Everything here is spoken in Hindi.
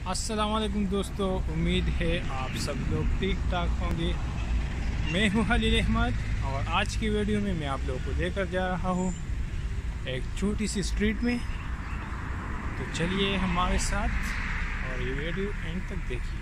अस्सलाम वालेकुम दोस्तों, उम्मीद है आप सब लोग ठीक ठाक होंगे। मैं हूँ हलील अहमद और आज की वीडियो में मैं आप लोगों को लेकर जा रहा हूँ एक छोटी सी स्ट्रीट में। तो चलिए हमारे साथ और ये वीडियो एंड तक देखिए।